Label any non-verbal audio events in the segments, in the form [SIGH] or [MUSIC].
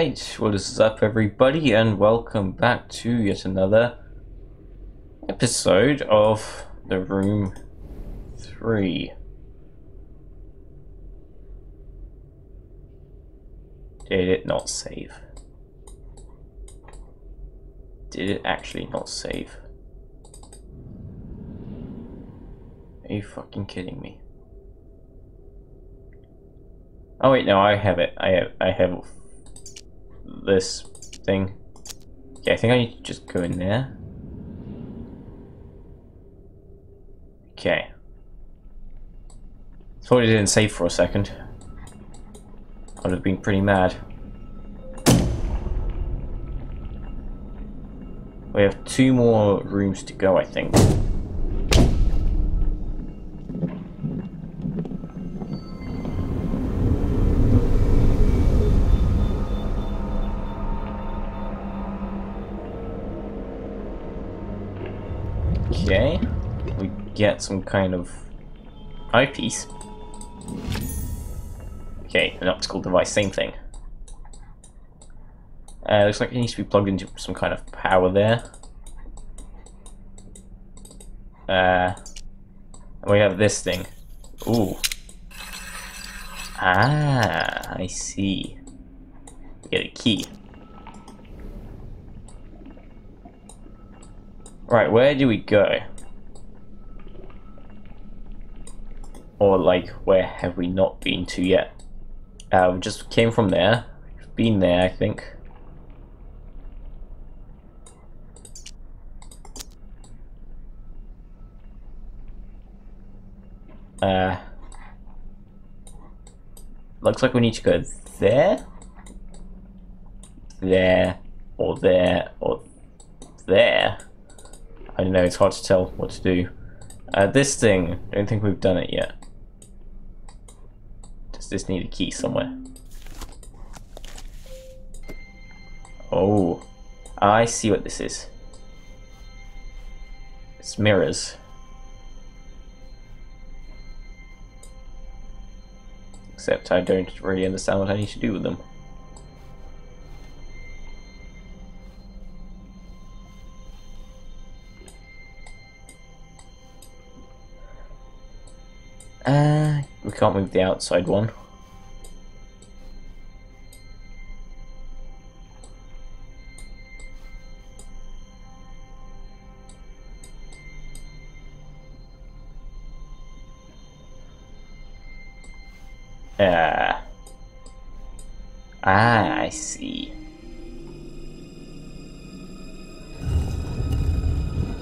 Alright, what is up everybody and welcome back to yet another episode of The Room 3. Did it not save? Did it actually not save? Are you fucking kidding me? Oh wait, no, I have it. I have, I have this thing. Yeah, I think I need to just go in there. Okay. Thought it didn't save for a second. I would have been pretty mad. We have two more rooms to go, I think. Get some kind of eyepiece. Okay, an optical device, same thing. Uh, looks like it needs to be plugged into some kind of power there. Uh, we have this thing. Ooh. Ah, I see. Get a key. Right, where do we go? Or, like, where have we not been to yet? Uh, we just came from there. We've been there, I think. Uh, looks like we need to go there, there, or there, or there. I don't know, it's hard to tell what to do. Uh, this thing, I don't think we've done it yet. This need a key somewhere? Oh, I see what this is. It's mirrors. Except I don't really understand what I need to do with them. Uh, we can't move the outside one. Ah, I see.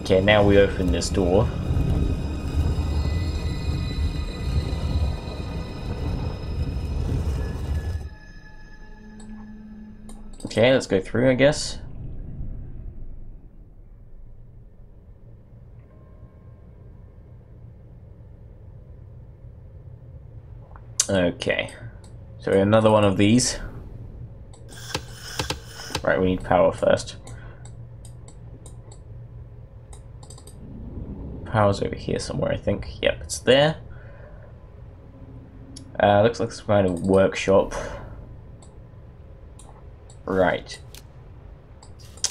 Okay, now we open this door. Okay, let's go through, I guess. Okay. So another one of these. Right, we need power first. Power's over here somewhere, I think. Yep, it's there. Uh, looks like some kind of workshop. Right.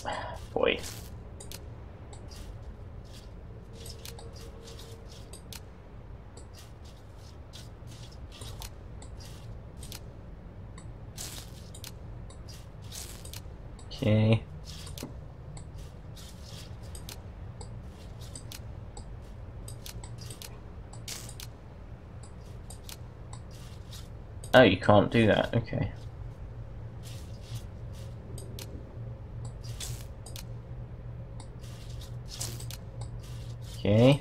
[SIGHS] Boy. Okay. Oh, you can't do that. Okay. Okay.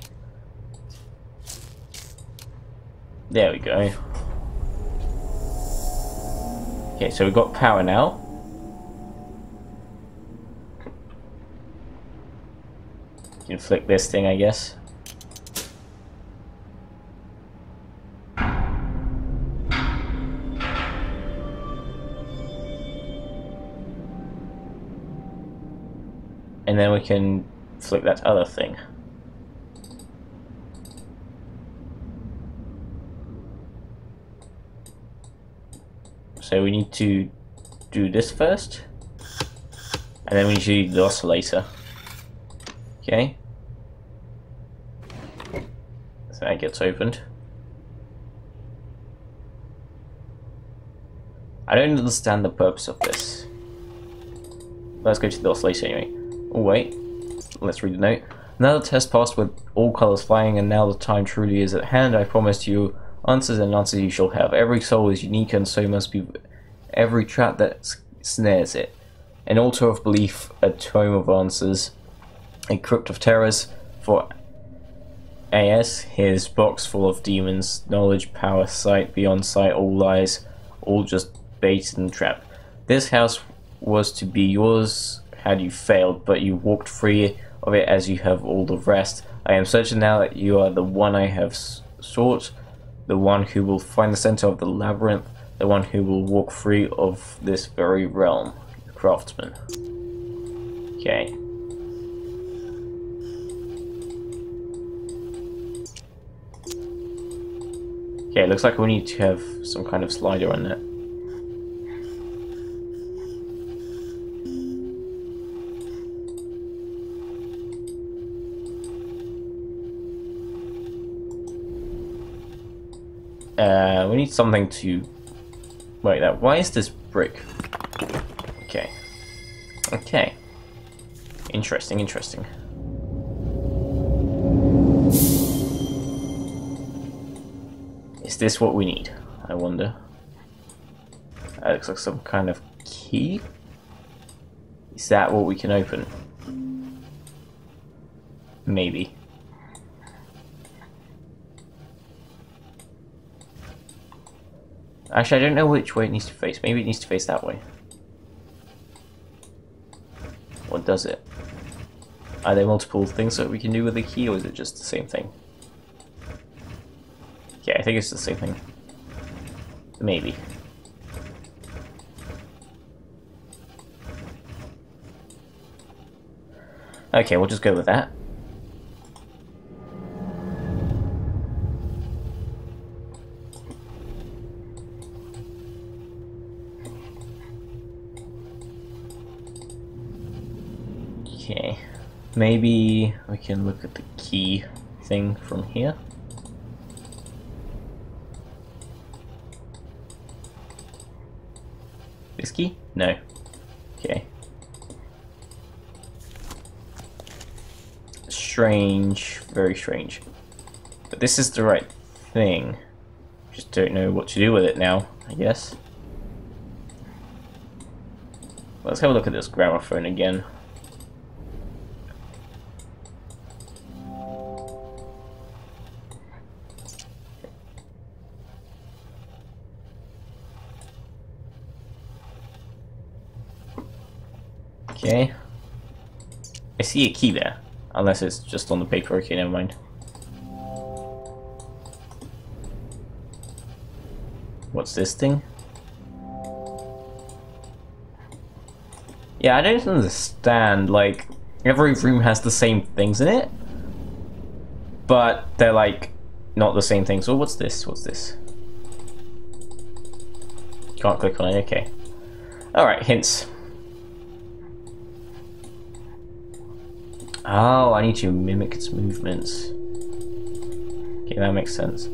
There we go. Okay, so we've got power now. Flick this thing, I guess. And then we can flick that other thing. So we need to do this first. And then we need to do the oscillator. Okay. So that gets opened. I don't understand the purpose of this. Let's go to the oscillator anyway. Oh wait, let's read the note. Now the test passed with all colors flying and now the time truly is at hand. I promised you answers and answers you shall have. Every soul is unique and so must be every trap that snares it. An altar of belief, a tome of answers, a crypt of terrors for AS, his box full of demons, knowledge, power, sight, beyond sight, all lies, all just bait and trap. This house was to be yours had you failed, but you walked free of it as you have all the rest. I am certain now that you are the one I have sought, the one who will find the center of the labyrinth, the one who will walk free of this very realm. Craftsman. Okay. Okay, looks like we need to have some kind of slider on that. Uh, we need something to... Wait, that. why is this brick? Okay. Okay. Interesting, interesting. Is this what we need? I wonder. That looks like some kind of key. Is that what we can open? Maybe. Actually, I don't know which way it needs to face. Maybe it needs to face that way. What does it? Are there multiple things that we can do with the key, or is it just the same thing? Yeah, I think it's the same thing. Maybe. Okay, we'll just go with that. Okay, maybe we can look at the key thing from here. Key? No. Okay. Strange, very strange. But this is the right thing. Just don't know what to do with it now, I guess. Let's have a look at this gramophone again. See a key there. Unless it's just on the paper. Okay, never mind. What's this thing? Yeah, I don't understand. Like, every room has the same things in it. But they're like, not the same things. So what's this? What's this? Can't click on it, okay. Alright, hints. Oh, I need to mimic its movements. Okay, that makes sense.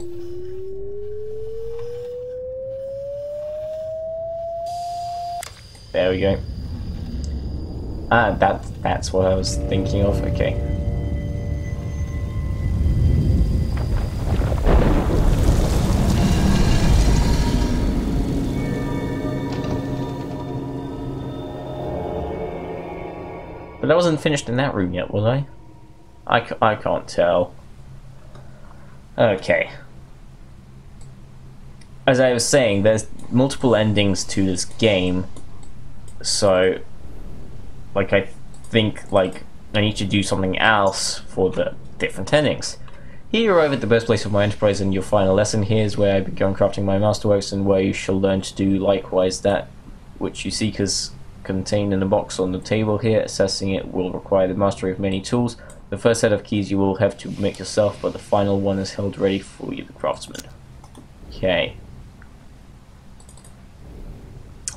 There we go. Ah, that, that's what I was thinking of, okay. But I wasn't finished in that room yet, was I? I, I can't tell. Okay. As I was saying, there's multiple endings to this game. So, like, I think, like, I need to do something else for the different endings. Here you arrive at the birthplace of my enterprise and your final lesson. Here's where I began crafting my masterworks and where you shall learn to do likewise that which you seek as contained in a box on the table here. Assessing it will require the mastery of many tools. The first set of keys you will have to make yourself, but the final one is held ready for you, the craftsman. Okay.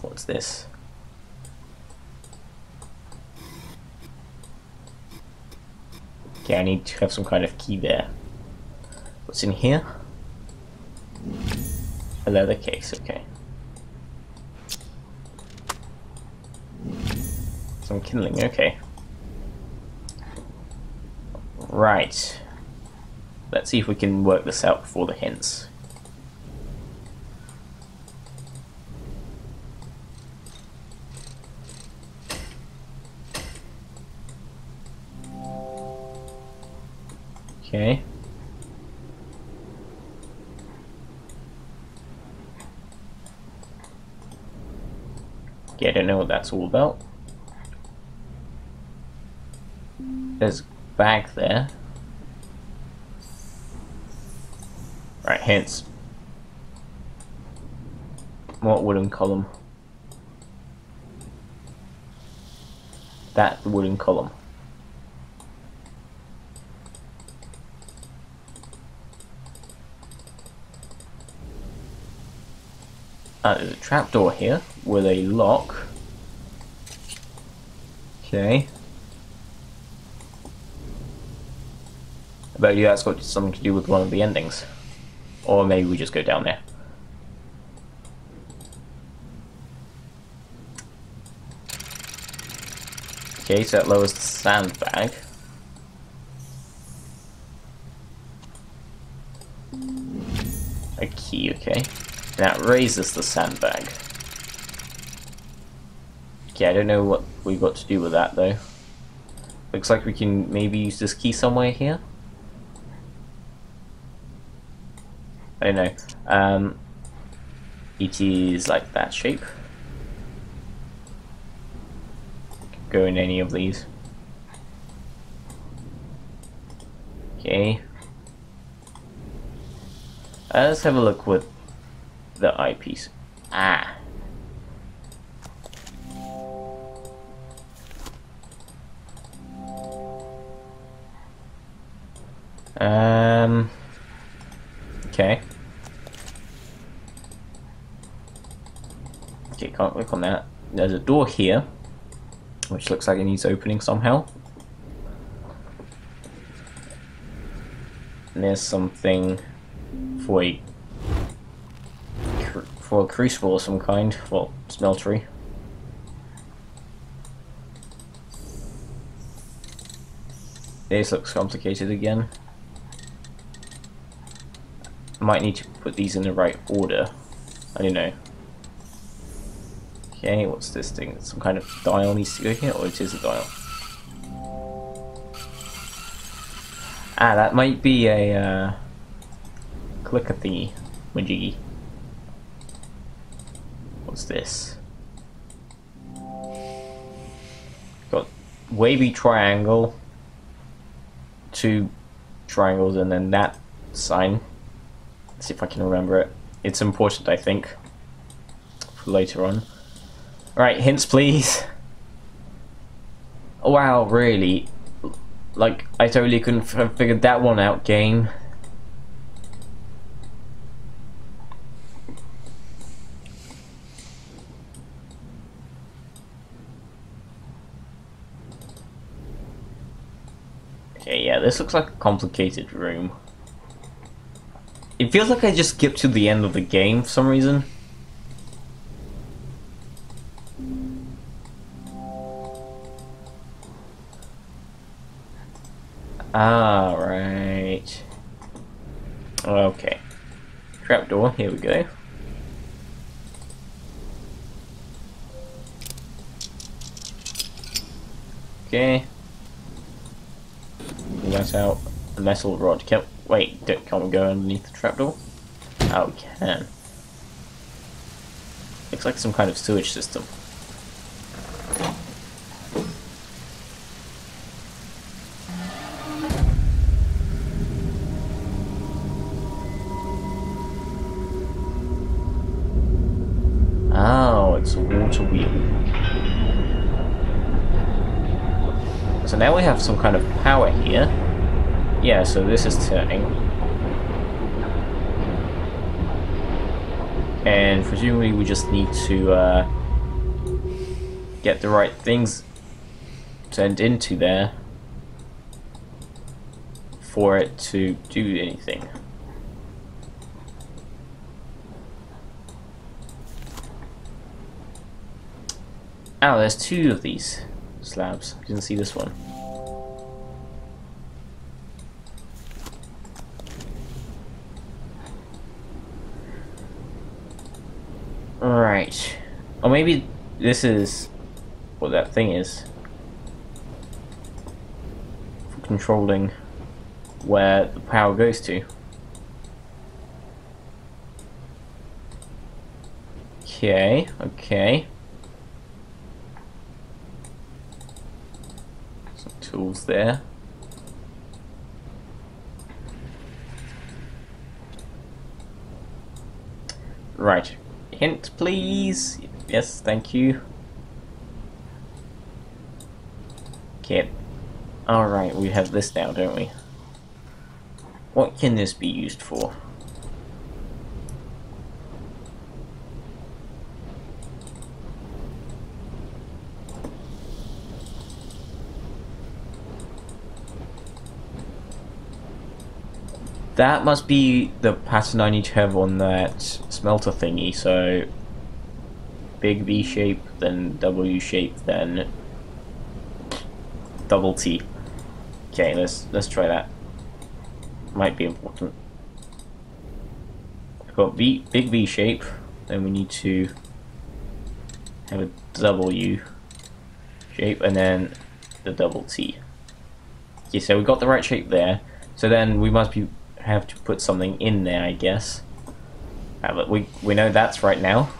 What's this? Okay, I need to have some kind of key there. What's in here? A leather case, okay. Some kindling, okay. Right. Let's see if we can work this out before the hints. Okay. Okay, I don't know what that's all about. There's back there. Right, hence. What wooden column? That wooden column. Uh, there's a trapdoor here with a lock. Okay. Bet you that's got something to do with one of the endings. Or maybe we just go down there. Okay, so that lowers the sandbag. A key, okay. That raises the sandbag. Okay, I don't know what we've got to do with that though. Looks like we can maybe use this key somewhere here. I don't know. Um, it is like that shape. Go in any of these. Okay. Uh, let's have a look with the eyepiece. Ah. Um. Okay. Can't click on that. There's a door here, which looks like it needs opening somehow. And there's something for a for a crucible of some kind, well, smeltery. This looks complicated again. I might need to put these in the right order. I don't know. Okay, what's this thing? Some kind of dial needs to go here, or it is a dial. Ah, that might be a uh, clicker thingy, majiggy. What's this? Got wavy triangle, two triangles, and then that sign. Let's see if I can remember it. It's important, I think, for later on. Right, hints, please. Wow, really? Like, I totally couldn't have figured that one out, game. Okay, yeah, this looks like a complicated room. It feels like I just skipped to the end of the game for some reason. Ah, right. Okay. Trapdoor, here we go. Okay. That's out. A metal rod. Can wait, can't we go underneath the trapdoor? Oh, we can. Looks like some kind of sewage system. Some kind of power here. Yeah, so this is turning. And presumably we just need to uh, get the right things turned into there. for it to do anything. Oh, there's two of these slabs. You can see this one. Right. Or maybe this is what that thing is. For controlling where the power goes to. Okay, okay. Some tools there. Right. Hint, please. Yes, thank you. Okay. Alright, we have this now, don't we? What can this be used for? That must be the pattern I need to have on that smelter thingy, so big V shape, then W shape, then double T. Okay, let's let's try that. Might be important. We've got V big V shape, then we need to have a W shape and then the double T. Okay, so we got the right shape there. So then we must be have to put something in there, I guess. Uh, but we we know that's right now.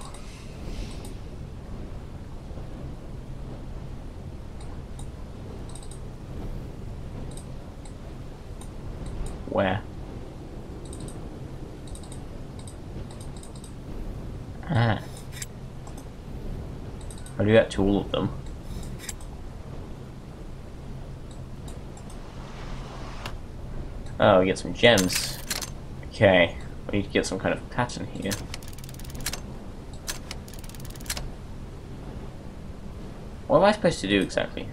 Where? Ah. I'll do that to all of them. Oh, we get some gems. Okay, we need to get some kind of pattern here. What am I supposed to do exactly?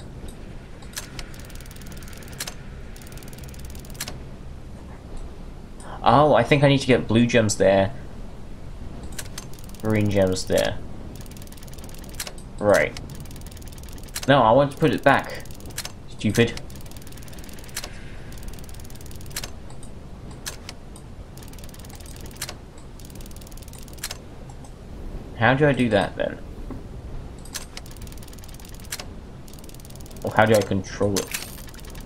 Oh, I think I need to get blue gems there. Green gems there. Right. No, I want to put it back. Stupid. How do I do that then? Or how do I control it?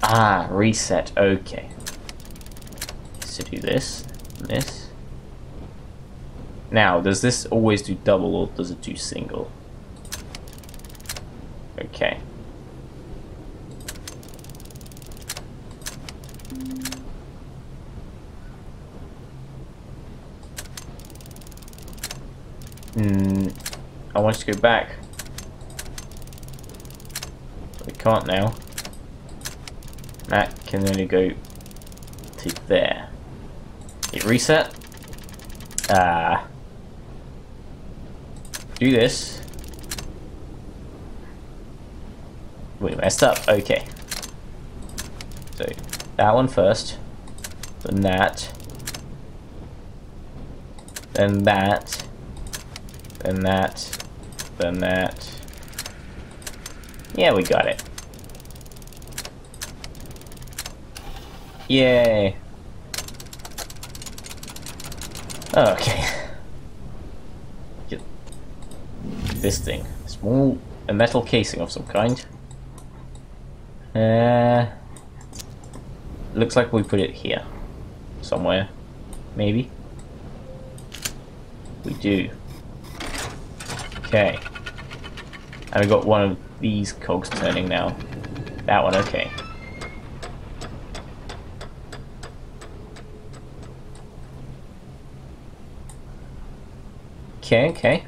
Ah, reset, okay. So do this, this. Now, does this always do double or does it do single? Go back. We can't now. That can only go to there. Hit reset. Ah. Do this. We messed up. Okay. So, that one first. Then that. Then that then that, then that. Yeah, we got it. Yay. Okay. Get this thing. Small, a metal casing of some kind. Uh, looks like we put it here. Somewhere. Maybe. We do. Okay. And we got one of these cogs turning now. That one, okay. Okay, okay.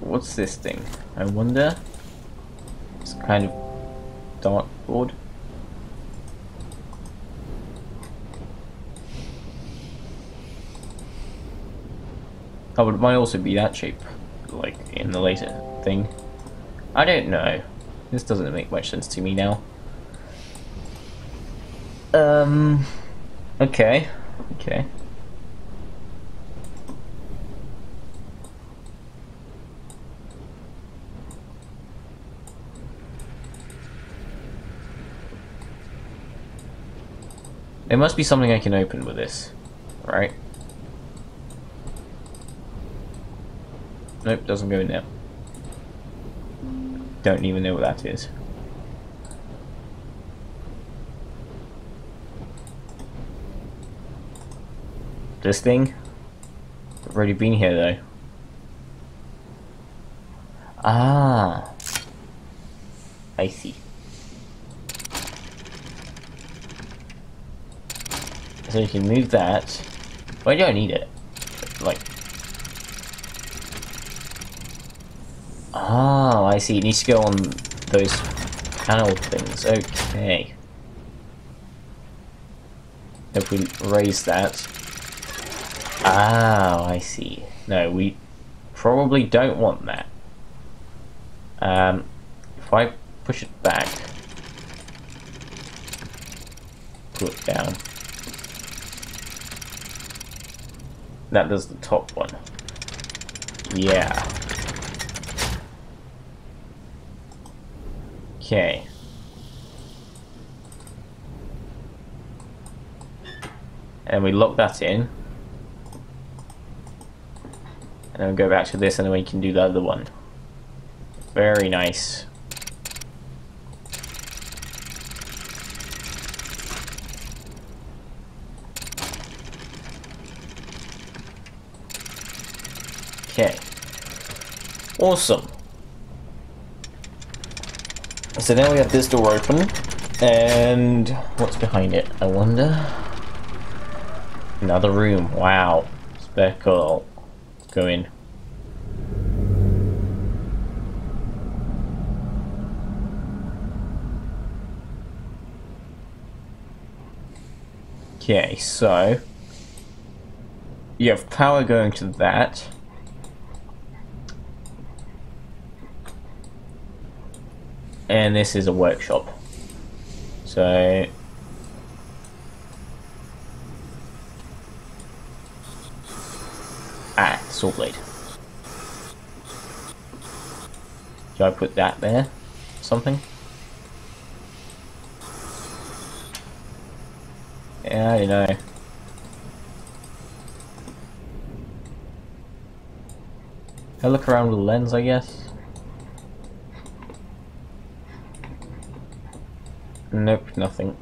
What's this thing? I wonder. It's kind of dartboard. Oh, it might also be that shape. like in the later thing. I don't know. This doesn't make much sense to me now. Um. Okay. Okay. There must be something I can open with this, right? Nope, doesn't go in there. Don't even know what that is. This thing? I've already been here though. Ah. I see. So you can move that. Why do I need it. Like. Oh, I see. It needs to go on those panel things. Okay. If we raise that. Ah, I see. No, we probably don't want that. Um, if I push it back, pull it down. That does the top one. Yeah. Okay. And we lock that in. And then we go back to this and then we can do the other one. Very nice. Okay. Awesome. So now we have this door open, and what's behind it? I wonder. Another room. Wow. Speckle. Let's go in. Okay, so you have power going to that. And this is a workshop. So ah, saw blade. Do I put that there? Something? Yeah, I don't know. I look around with a lens, I guess. Nope, nothing.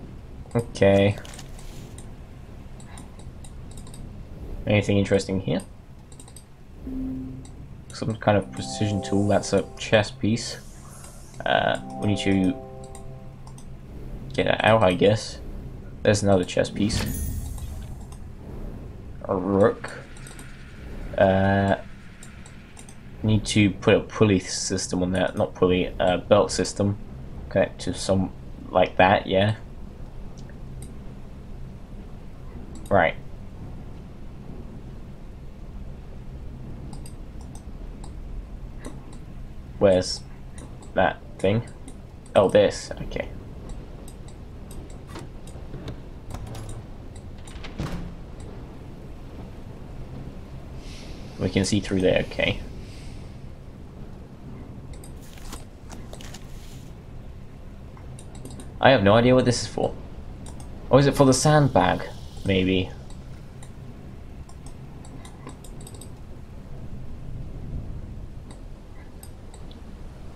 Okay. Anything interesting here? Some kind of precision tool, that's a chess piece. Uh, we need to get it out, I guess. There's another chess piece. A rook. Uh, need to put a pulley system on that, not pulley, uh, belt system. Connect to some like that, yeah. Right. Where's that thing? Oh, this. Okay. We can see through there, okay. I have no idea what this is for. Or is it for the sandbag? Maybe.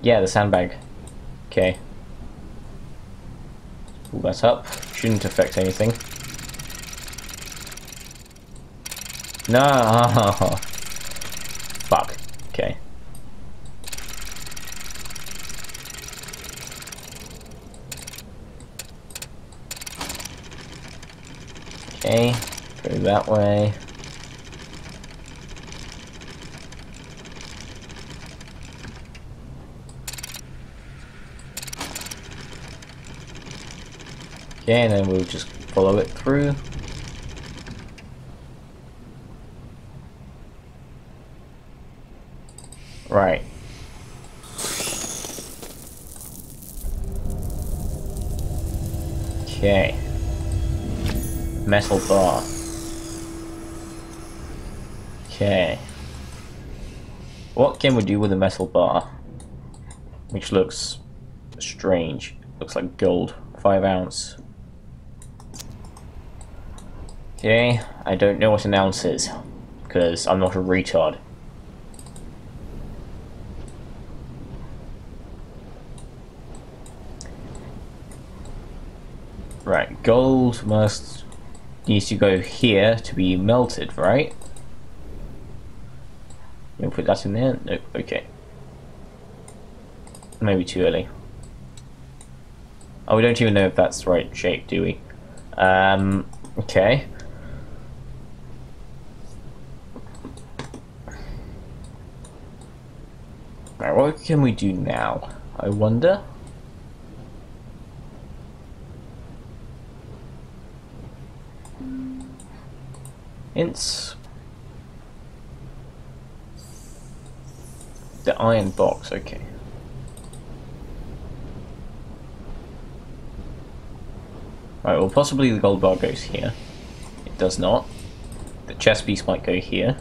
Yeah, the sandbag. Okay. Pull that up. Shouldn't affect anything. No! [LAUGHS] Fuck. Okay. Okay, go that way. Okay, and then we'll just follow it through. Right. Okay. Metal bar. Okay. What can we do with a metal bar? Which looks strange. Looks like gold. Five ounce. Okay, I don't know what an ounce is. Because I'm not a retard. Right, gold must needs to go here to be melted, right? You'll put that in there? Nope, okay. Maybe too early. Oh, we don't even know if that's the right shape, do we? Um, okay. Right, what can we do now? I wonder? It's the iron box, okay. Right, well possibly the gold bar goes here. It does not. The chest piece might go here.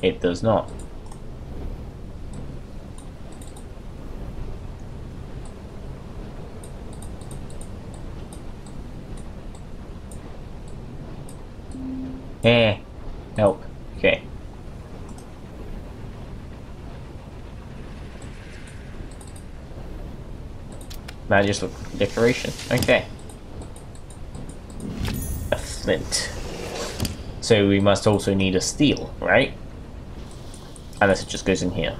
It does not. Eh. Help. Okay. That just look decoration. Okay. A flint. So we must also need a steel, right? Unless it just goes in here.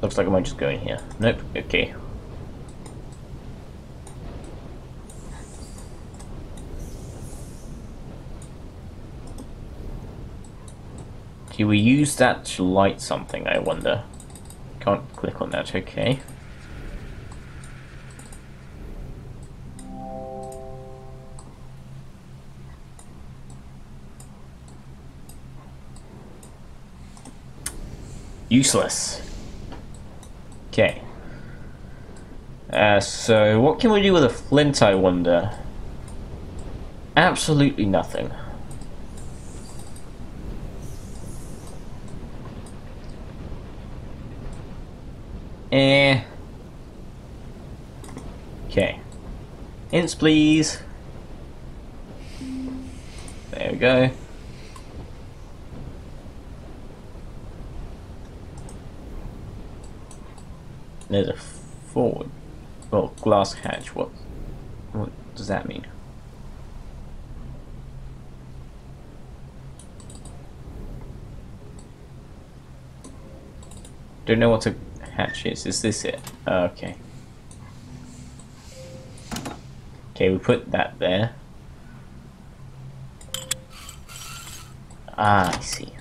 Looks like it might just go in here. Nope. Okay. Do we use that to light something, I wonder? Can't click on that, okay. Useless. Okay. Uh, so, what can we do with a flint, I wonder? Absolutely nothing. Eh. Okay. Hints, please. There we go. There's a forward. Well, glass hatch. What? What does that mean? Don't know what to hatches. Is this it? okay. Okay, we put that there. Ah, I see.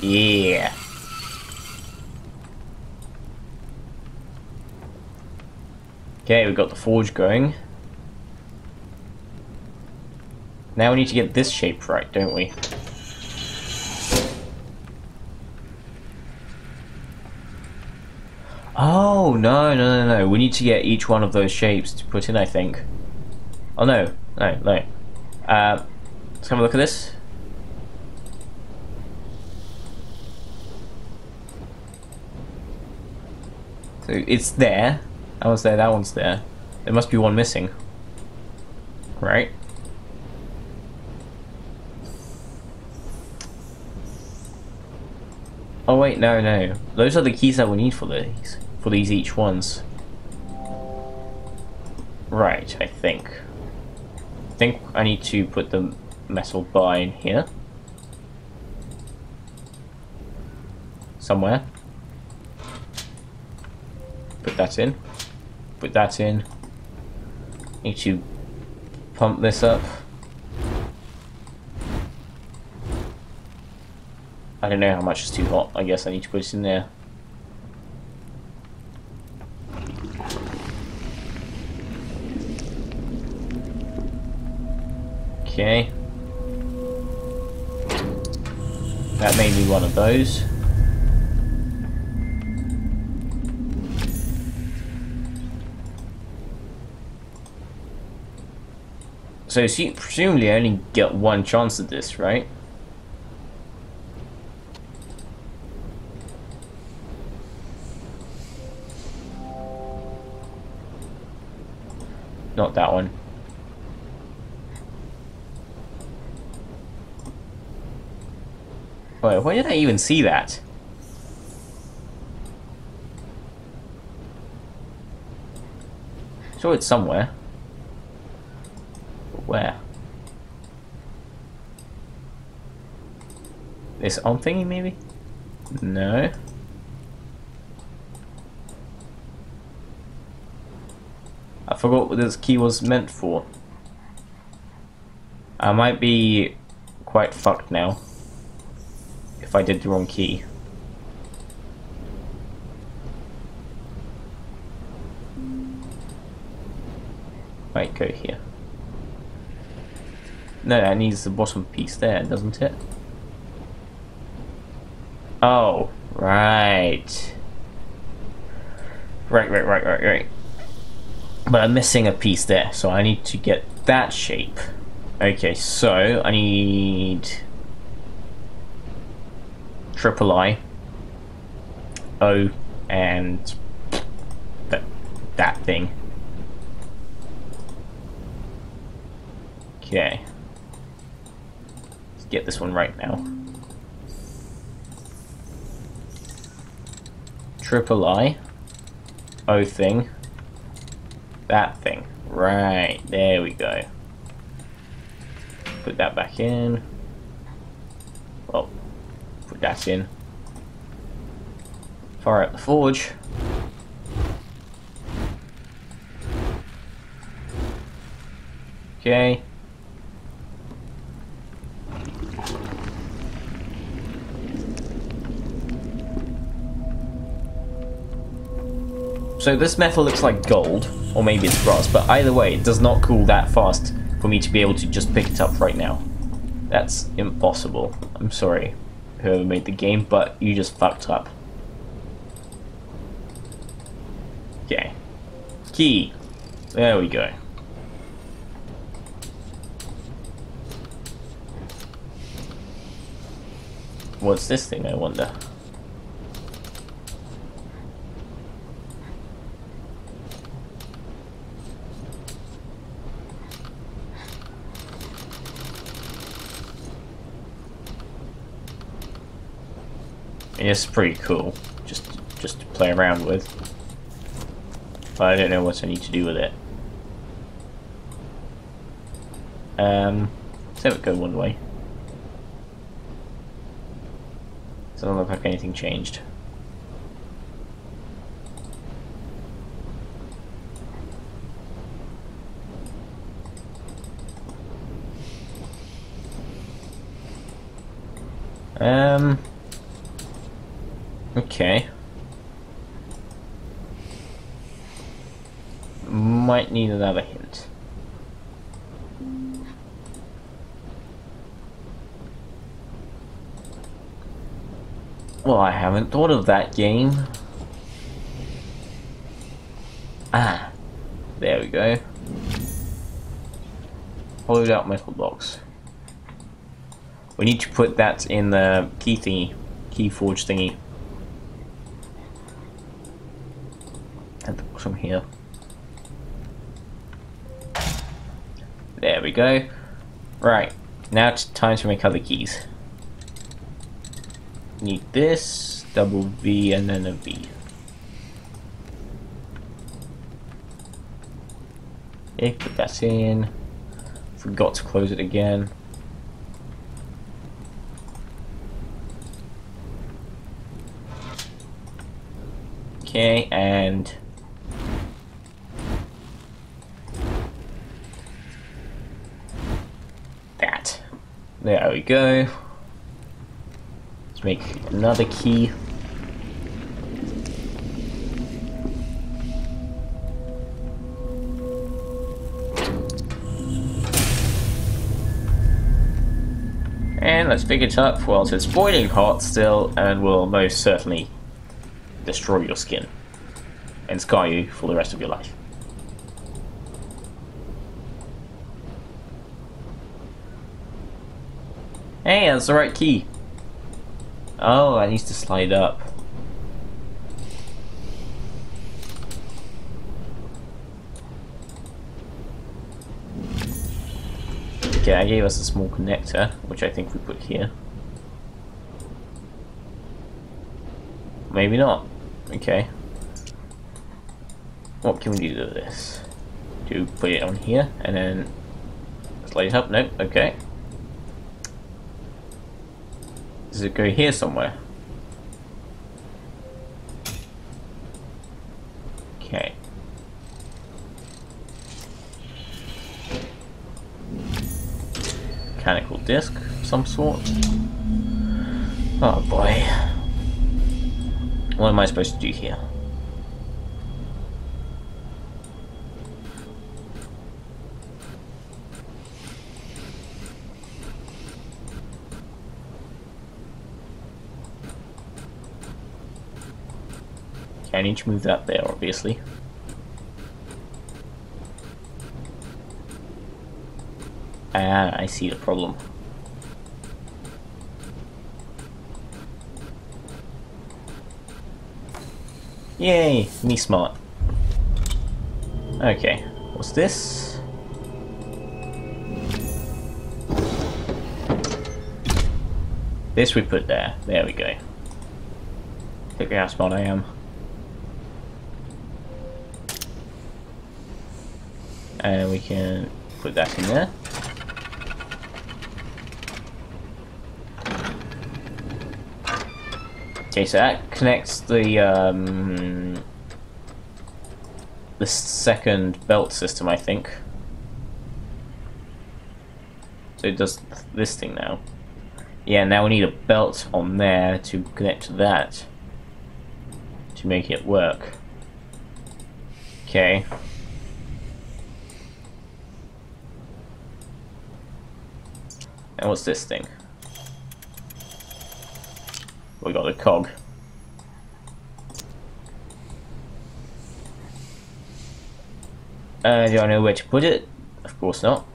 Yeah. Okay, we've got the forge going. Now we need to get this shape right, don't we? Oh, no, no, no, no. We need to get each one of those shapes to put in, I think. Oh, no. No, no. Uh, let's have a look at this. So it's there. That one's there, that one's there. There must be one missing. Right? Oh wait, no, no. Those are the keys that we need for these for these each ones. Right, I think. I think I need to put the metal bar in here. Somewhere. Put that in. Put that in. Need to pump this up. I don't know how much is too hot. I guess I need to put it in there. Okay. That made me one of those. So you presumably only get one chance at this, right? Not that one. Wait, where did I even see that? Sure it's somewhere. Where? This on thingy maybe? No. I forgot what this key was meant for. I might be quite fucked now. I did the wrong key. Might go here. No, that needs the bottom piece there, doesn't it? Oh, right. Right, right, right, right, right. But I'm missing a piece there, so I need to get that shape. Okay, so I need triple I, O, and that that thing. Okay. Let's get this one right now. Triple I, O thing, that thing. Right, there we go. Put that back in. That in. Fire up the forge. Okay. So this metal looks like gold, or maybe it's brass, but either way, it does not cool that fast for me to be able to just pick it up right now. That's impossible. I'm sorry, whoever made the game, but you just fucked up. Okay. Key. There we go. What's this thing, I wonder? It's pretty cool, just just to play around with. But I don't know what I need to do with it. Um, so it go one way. Doesn't look like anything changed. Um... Okay. Might need another hint. Well, I haven't thought of that game. Ah, there we go. Hollowed out metal box. We need to put that in the key thingy, key forge thingy. at the bottom here. There we go. Right, now it's time to make other keys. Need this, double V, and then a V. Okay, put that in. Forgot to close it again. Okay, and There we go. Let's make another key. And let's pick it up whilst it's boiling hot still and will most certainly destroy your skin and scar you for the rest of your life. Hey, that's the right key. Oh, that needs to slide up. Okay, I gave us a small connector, which I think we put here. Maybe not. Okay. What can we do with this? Do put it on here and then slide it up? Nope, okay. Does it go here somewhere? Okay. Mechanical disc of some sort. Oh boy. What am I supposed to do here? I need to move that there, obviously. Ah, I see the problem. Yay, me smart. Okay, what's this? This we put there. There we go. Look how smart I am. and we can put that in there. Okay, so that connects the um, the second belt system, I think. So it does this thing now. Yeah, now we need a belt on there to connect to that to make it work. Okay. And what's this thing? We got a cog. Uh, do I know where to put it? Of course not.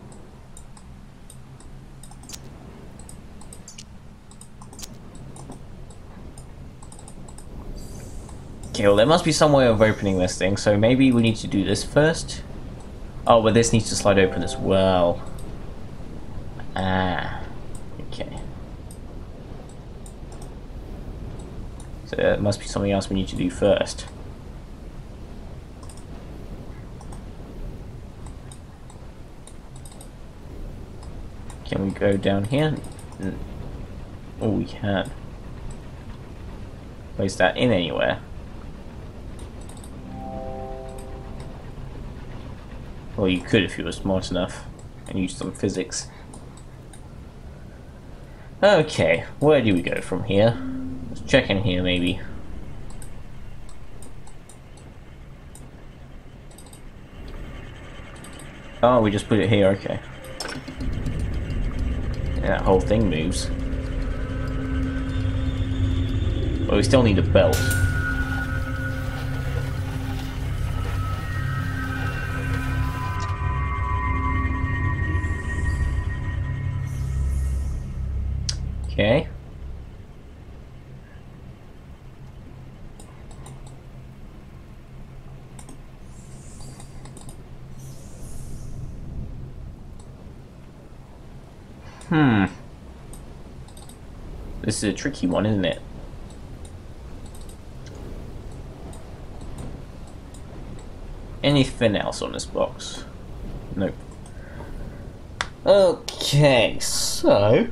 Okay, well there must be some way of opening this thing, so maybe we need to do this first. Oh, but this needs to slide open as well. Ah, okay. So it must be something else we need to do first. Can we go down here? Oh, we can. Place that in anywhere. Well, you could if you were smart enough and used some physics. Okay, where do we go from here? Check in here, maybe. Oh, we just put it here, okay. And that whole thing moves. But we still need a belt. This is a tricky one, isn't it? Anything else on this box? Nope. Okay, so...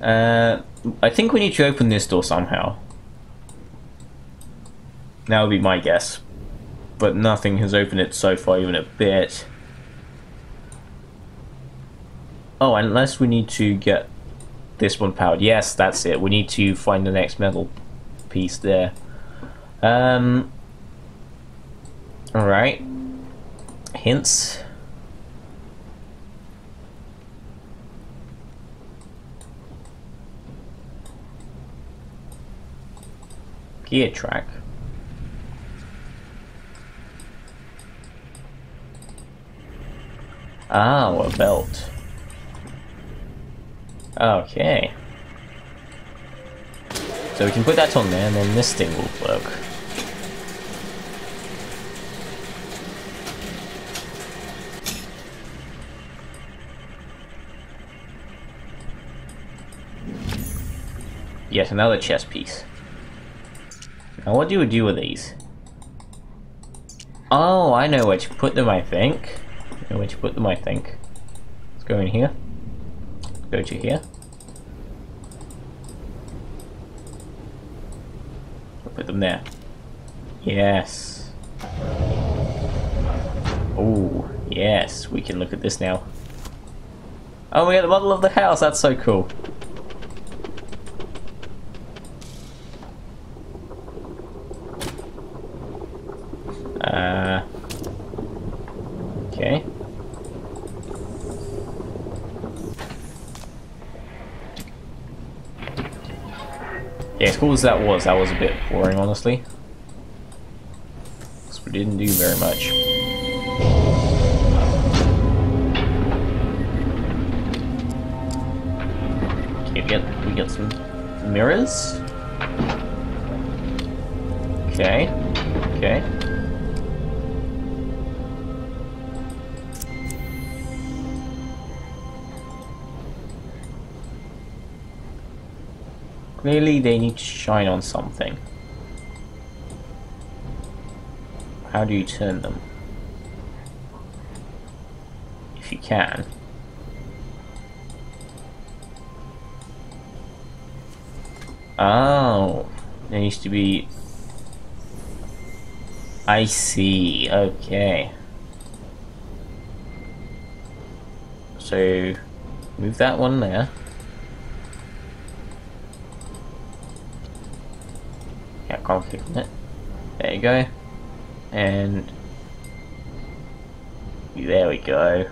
Uh, I think we need to open this door somehow. That would be my guess. But nothing has opened it so far, even a bit. Oh, unless we need to get this one powered. Yes, that's it. We need to find the next metal piece there. Um, Alright. Hints. Gear track. Ah, a belt. Okay. So we can put that on there and then this thing will work. Yet another chess piece. Now what do we do with these? Oh, I know where to put them, I think. I know where to put them, I think. Let's go in here. Go to here. I'll put them there. Yes. Oh, yes, we can look at this now. Oh, we got the model of the house, that's so cool. Uh, okay. That was, that was a bit boring, honestly. Because we didn't do very much. Okay, we get, we get some mirrors. Okay, okay. Clearly they need to shine on something. How do you turn them? If you can. Oh, there needs to be... I see, okay. So, move that one there. Can't click on it. There you go. And there we go.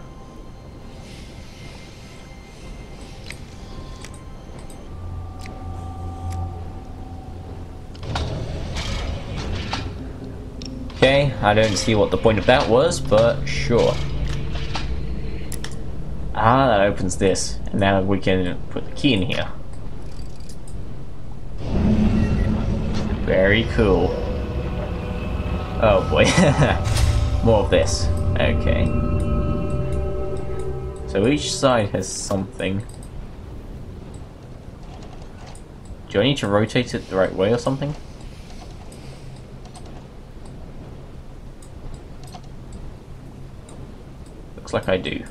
Okay, I don't see what the point of that was, but sure. Ah, that opens this. And now we can put the key in here. Very cool. Oh boy. [LAUGHS] More of this. Okay. So each side has something. Do I need to rotate it the right way or something? Looks like I do.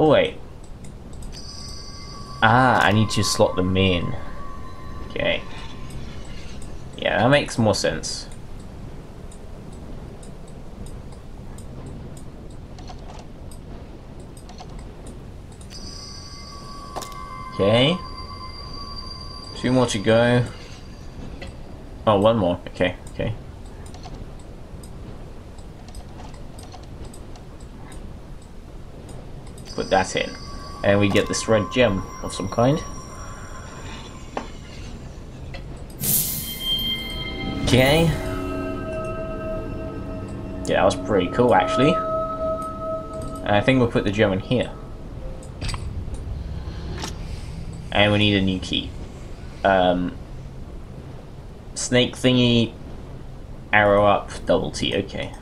Oh wait. Ah, I need to slot them in. Okay. Yeah, that makes more sense. Okay. Two more to go. Oh, one more. Okay, okay. Put that in. And we get this red gem of some kind. Okay. Yeah, that was pretty cool actually. And I think we'll put the gem in here. And we need a new key. Um, snake thingy, arrow up, double T, okay.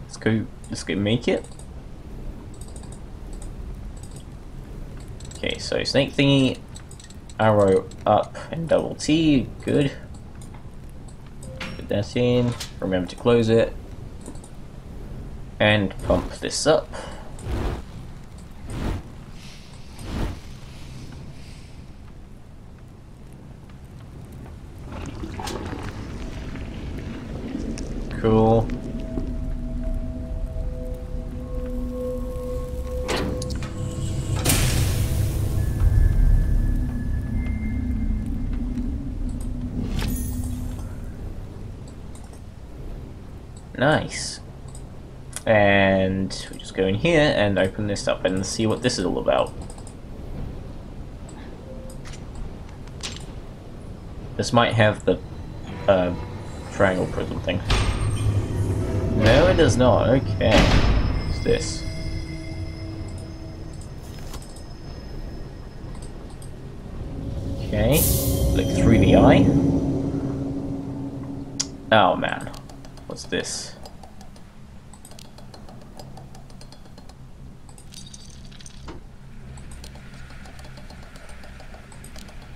Let's go, let's go make it. Okay, so snake thingy, arrow up, and double T, good. Put that in, remember to close it. And pump this up. In here and open this up and see what this is all about. This might have the uh, triangle prism thing. No, it does not. Okay. What's this? Okay. Look through the eye. Oh man. What's this?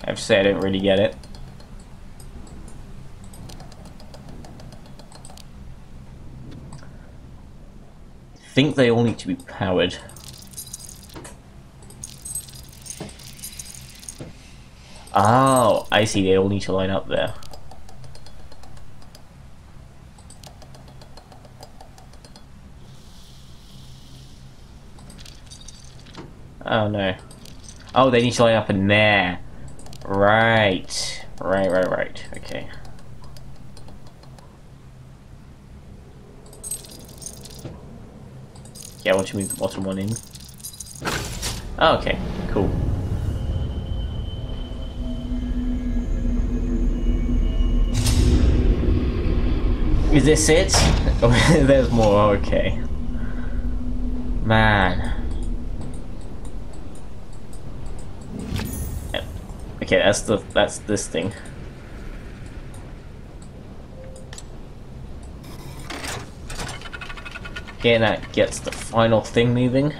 I have to say I don't really get it. I think they all need to be powered. Oh, I see, they all need to line up there. Oh no. Oh, they need to line up in there. Right. Right, right, right. Okay. Yeah, want to move the bottom one in. Oh, okay, cool. Is this it? [LAUGHS] There's more, okay. Man. Okay, that's the that's this thing. Okay, and that gets the final thing moving.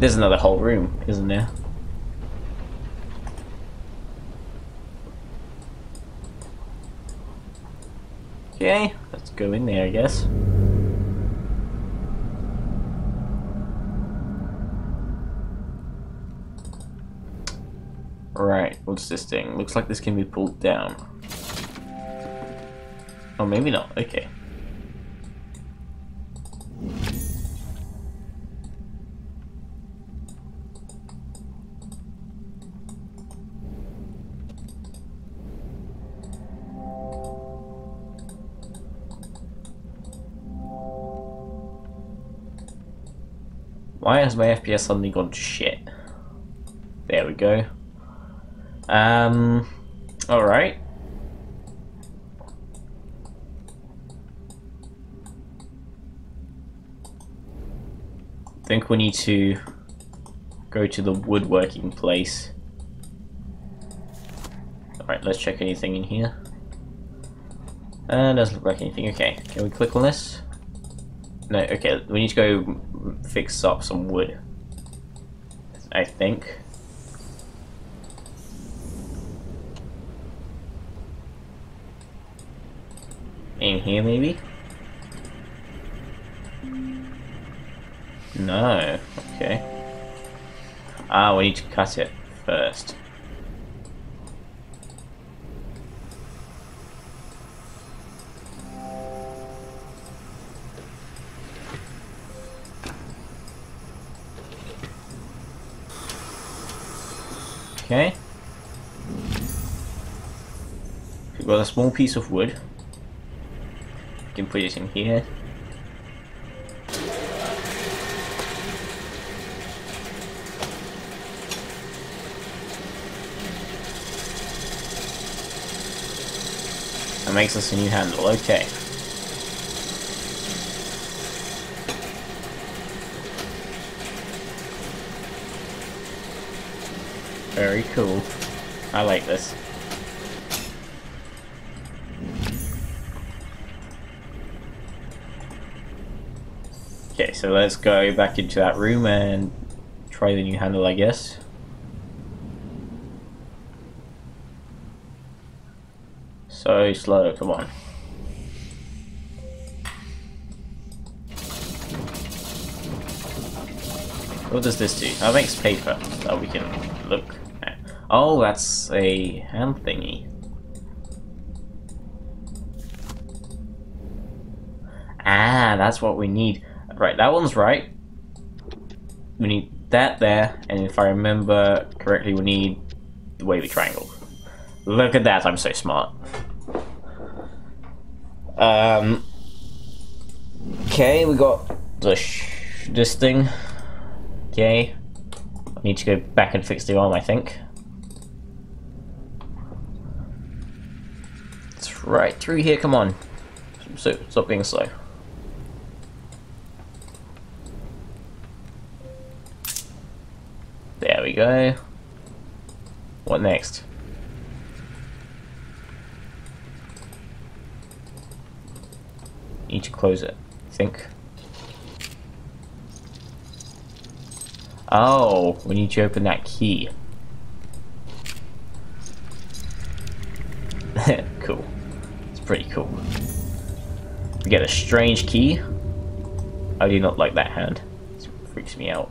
There's another whole room, isn't there? Okay, let's go in there, I guess. Right, what's this thing? Looks like this can be pulled down. Oh, maybe not. Okay. Why has my FPS suddenly gone to shit? There we go. Um, alright. I think we need to go to the woodworking place. Alright, let's check anything in here. Uh, doesn't look like anything. Okay, can we click on this? No, okay, we need to go fix up some wood. I think. In here, maybe? No. Okay. Ah, we need to cut it first. Okay. We've got a small piece of wood. You can put it in here. That makes us a new handle, okay. Very cool. I like this. Okay, so let's go back into that room and try the new handle, I guess. So slow, come on. What does this do? Oh, that makes paper that we can look. Oh, that's a hand thingy. Ah, that's what we need. Right, that one's right. we need that there, and if I remember correctly, we need the wavy triangle. Look at that, I'm so smart. Um. Okay, we got the this thing. Okay. I need to go back and fix the arm, I think. It's right through here, come on. So, stop being slow. There we go. What next? Need to close it, I think. Oh, we need to open that key. cool. It's pretty cool. We get a strange key. I do not like that hand. It freaks me out.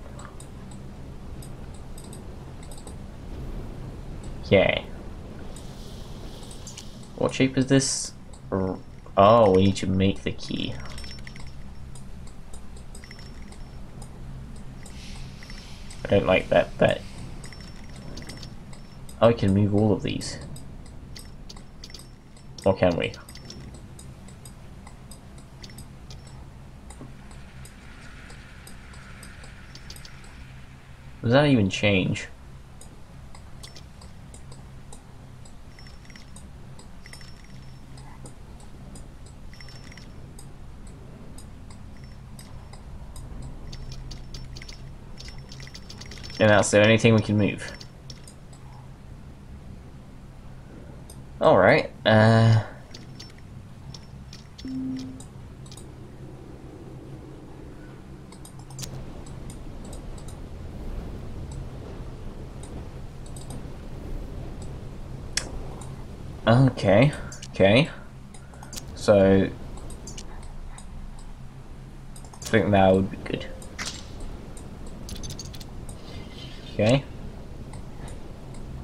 Okay. What shape is this? Oh, we need to make the key. I don't like that, but... Oh, I can move all of these. Or can we? Does that even change? And that's the only thing we can move. Alright, uh... Okay, okay. So... I think that would be good. Okay.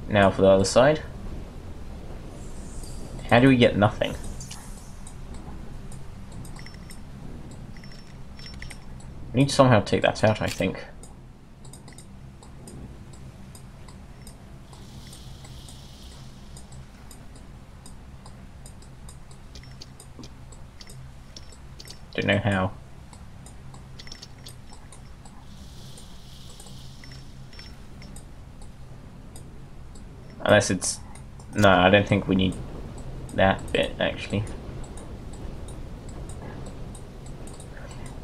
Now for the other side. How do we get nothing? We need to somehow take that out, I think. Know how. Unless it's... No, I don't think we need that bit, actually.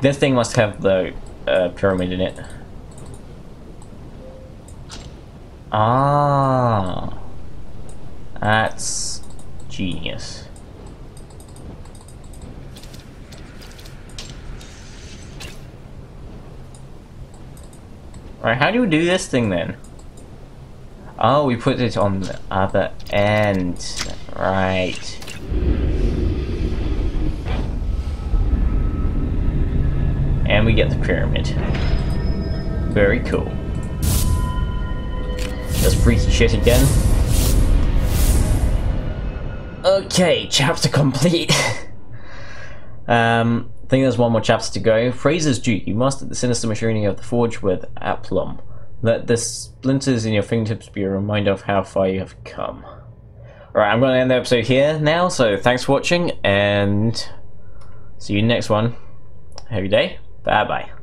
This thing must have the uh, pyramid in it. Ah, that's genius. Alright, how do we do this thing then? Oh, we put it on the other end. Right. And we get the pyramid. Very cool. Let's freeze shit again. Okay, chapter complete. [LAUGHS] um, I think there's one more chapter to go. Fraser's Duke. You mastered the sinister machinery of the forge with aplomb. Let the splinters in your fingertips be a reminder of how far you have come. Alright, I'm going to end the episode here now, so thanks for watching, and see you next one. Have a day. Bye-bye.